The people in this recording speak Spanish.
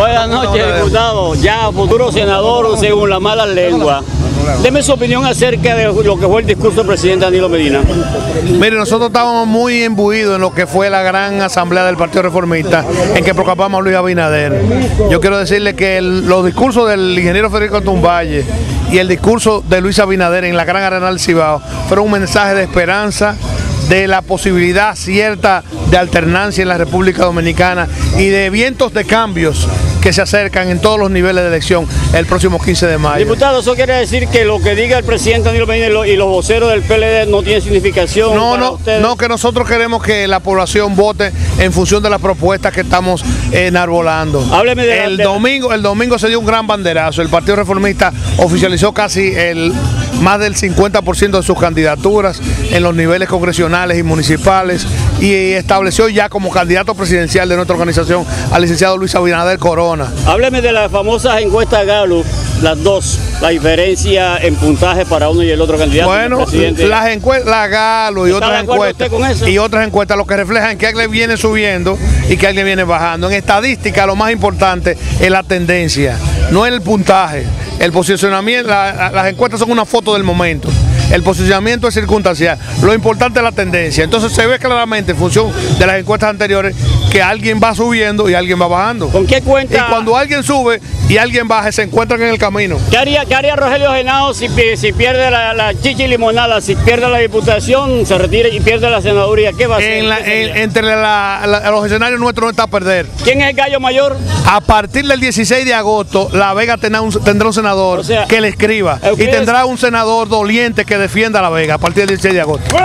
Buenas noches, diputado. Ya futuro senador, según la mala lengua. Deme su opinión acerca de lo que fue el discurso del presidente Danilo Medina. Mire, nosotros estábamos muy imbuidos en lo que fue la gran asamblea del Partido Reformista en que proclamamos a Luis Abinader. Yo quiero decirle que el- los discursos del ingeniero Federico Tumballe y el discurso de Luis Abinader en la Gran Arena del Cibao fueron un mensaje de esperanza de la posibilidad cierta de alternancia en la República Dominicana y de vientos de cambios que se acercan en todos los niveles de elección el próximo 15 de mayo. Diputado, eso quiere decir que lo que diga el presidente Danilo Medina y lo- y los voceros del PLD no tiene significación. No, para no, ustedes? no, que nosotros queremos que la población vote en función de las propuestas que estamos enarbolando. Hábleme de el domingo, el domingo se dio un gran banderazo. El Partido Reformista oficializó casi el más del 50% de sus candidaturas en los niveles congresionales y municipales y estableció ya como candidato presidencial de nuestra organización al licenciado Luis Abinader Corona. Hábleme de las famosas encuestas Gallup, las dos, la diferencia en puntaje para uno y el otro candidato. Bueno, las encuestas, la Galo y ¿Está de otras encuestas y otras encuestas lo que reflejan que alguien viene subiendo y que alguien viene bajando. En estadística lo más importante es la tendencia, no el puntaje. El posicionamiento, la- las encuestas son una foto del momento. El posicionamiento es circunstancial. Lo importante es la tendencia. Entonces se ve claramente en función de las encuestas anteriores que alguien va subiendo y alguien va bajando. ¿Con qué cuenta? Y cuando alguien sube y alguien baja, se encuentran en el camino. ¿Qué haría, qué haría Rogelio Genao si, pi- si pierde la, la chicha y limonada, si pierde la diputación, se retira y pierde la senaduría? ¿Qué va a hacer? En la- en- entre la- los escenarios nuestros no está a perder. ¿Quién es el gallo mayor? A partir del 16 de agosto, La Vega tendrá un, tendrá un senador O sea, que le escriba ¿ustedes- y tendrá un senador doliente que defienda a La Vega a partir del 16 de agosto.